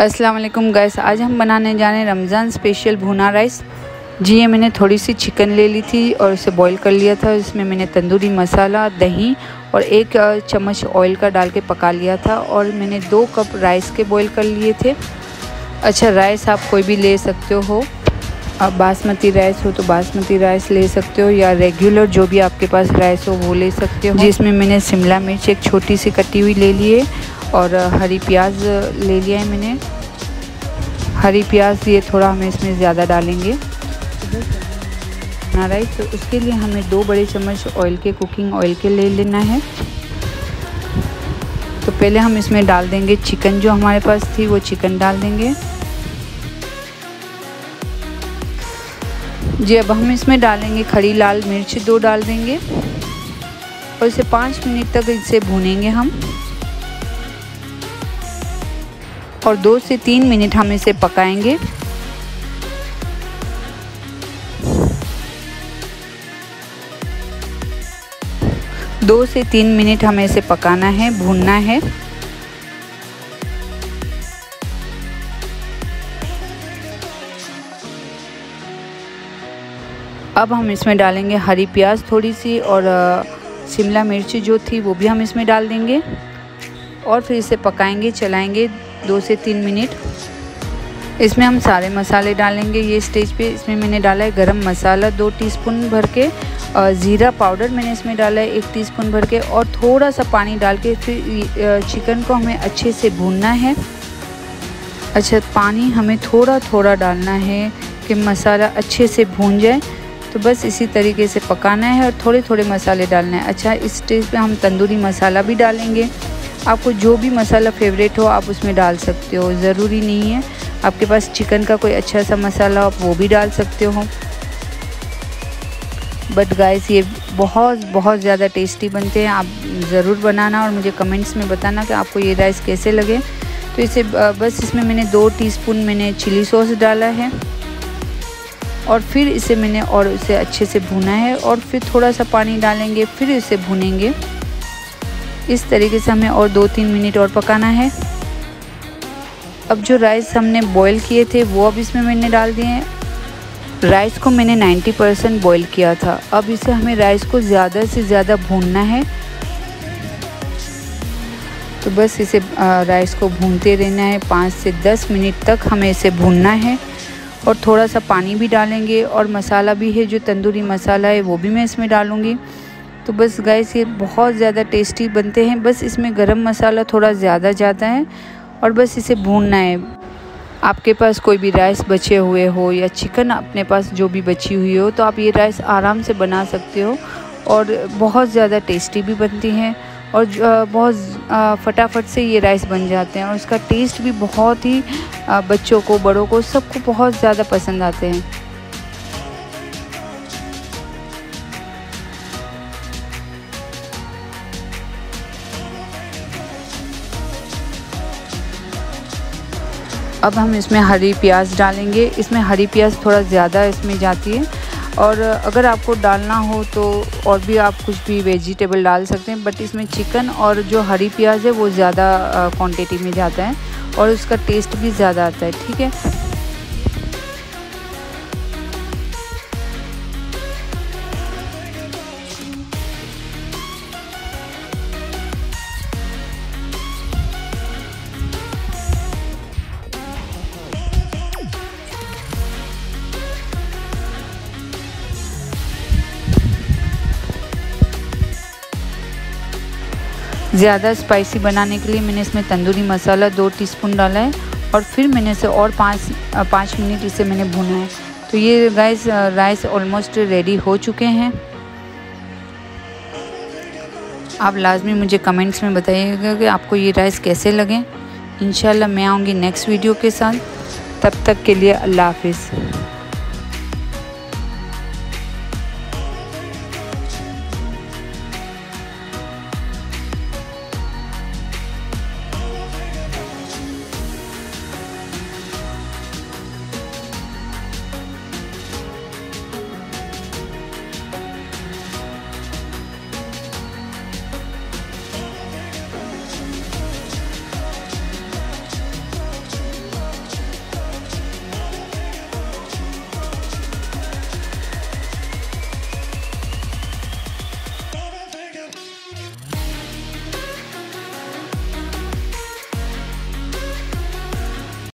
अस्सलाम वालेकुम गैस आज हम बनाने जा रहे हैं रमज़ान स्पेशल भुना राइस जी ये मैंने थोड़ी सी चिकन ले ली थी और उसे बॉईल कर लिया था। इसमें मैंने तंदूरी मसाला, दही और एक चम्मच ऑयल का डाल के पका लिया था और मैंने दो कप राइस के बॉईल कर लिए थे। अच्छा राइस आप कोई भी ले सकते हो। आप बासमती राइस हो तो बासमती राइस ले सकते हो या रेगुलर जो भी आपके पास राइस हो वो ले सकते हो। जिसमें मैंने शिमला मिर्च एक छोटी सी कटी हुई ले लिए और हरी प्याज ले लिया है मैंने। हरी प्याज ये थोड़ा हमें इसमें ज़्यादा डालेंगे। ना राइस तो उसके लिए हमें दो बड़े चम्मच ऑयल के कुकिंग ऑयल के ले लेना है। तो पहले हम इसमें डाल देंगे चिकन जो हमारे पास थी, वो चिकन डाल देंगे। जी, अब हम इसमें डालेंगे खड़ी लाल मिर्च, दो डाल देंगे। और इसे पाँच मिनट तक इसे भूनेंगे हम। और दो से तीन मिनट हम इसे पकाएँगे। दो से तीन मिनट हमें इसे पकाना है, भूनना है। अब हम इसमें डालेंगे हरी प्याज थोड़ी सी और शिमला मिर्ची जो थी वो भी हम इसमें डाल देंगे। और फिर इसे पकाएँगे, चलाएँगे दो से तीन मिनट। इसमें हम सारे मसाले डालेंगे। ये स्टेज पे इसमें मैंने डाला है गरम मसाला, दो टीस्पून भर के और ज़ीरा पाउडर मैंने इसमें डाला है, एक टीस्पून भर के, और थोड़ा सा पानी डाल के फिर चिकन को हमें अच्छे से भूनना है। अच्छा पानी हमें थोड़ा थोड़ा डालना है कि मसाला अच्छे से भून जाए। तो बस इसी तरीके से पकाना है और थोड़े थोड़े मसाले डालना है। अच्छा इस स्टेज पे हम तंदूरी मसाला भी डालेंगे। आपको जो भी मसाला फेवरेट हो, आप उसमें डाल सकते हो। ज़रूरी नहीं है, आपके पास चिकन का कोई अच्छा सा मसाला आप वो भी डाल सकते हो। बट गाइस ये बहुत बहुत ज़्यादा टेस्टी बनते हैं। आप ज़रूर बनाना और मुझे कमेंट्स में बताना कि आपको ये राइस कैसे लगे। तो इसे बस इसमें मैंने दो टीस्पून मैंने चिली सॉस डाला है। और फिर इसे मैंने और इसे अच्छे से भुना है और फिर थोड़ा सा पानी डालेंगे, फिर इसे भुनेंगे। इस तरीके से हमें और दो तीन मिनट और पकाना है। अब जो राइस हमने बॉईल किए थे, वो अब इसमें मैंने डाल दिए हैं। राइस को मैंने 90 परसेंट बॉयल किया था। अब इसे हमें राइस को ज़्यादा से ज़्यादा भूनना है। तो बस इसे राइस को भूनते रहना है। पाँच से दस मिनट तक हमें इसे भूनना है। और थोड़ा सा पानी भी डालेंगे और मसाला भी है, जो तंदूरी मसाला है, वो भी मैं इसमें डालूँगी। तो बस गैस ये बहुत ज़्यादा टेस्टी बनते हैं। बस इसमें गरम मसाला थोड़ा ज़्यादा जाता है और बस इसे भूनना है। आपके पास कोई भी राइस बचे हुए हो या चिकन अपने पास जो भी बची हुई हो तो आप ये राइस आराम से बना सकते हो और बहुत ज़्यादा टेस्टी भी बनती हैं और बहुत फटाफट से ये राइस बन जाते हैं और इसका टेस्ट भी बहुत ही बच्चों को, बड़ों को, सबको बहुत ज़्यादा पसंद आते हैं। अब हम इसमें हरी प्याज डालेंगे। इसमें हरी प्याज थोड़ा ज़्यादा इसमें जाती है। और अगर आपको डालना हो तो और भी आप कुछ भी वेजिटेबल डाल सकते हैं, बट इसमें चिकन और जो हरी प्याज है वो ज़्यादा क्वांटिटी में जाता है और उसका टेस्ट भी ज़्यादा आता है, ठीक है? ज़्यादा स्पाइसी बनाने के लिए मैंने इसमें तंदूरी मसाला दो टीस्पून डाला है और फिर मैंने इसे और पाँच पाँच मिनट इसे मैंने भुना है। तो ये राइस राइस ऑलमोस्ट रेडी हो चुके हैं। आप लाजमी मुझे कमेंट्स में बताइएगा कि आपको ये राइस कैसे लगे। इन मैं आऊँगी नेक्स्ट वीडियो के साथ। तब तक के लिए अल्लाह हाफिज़।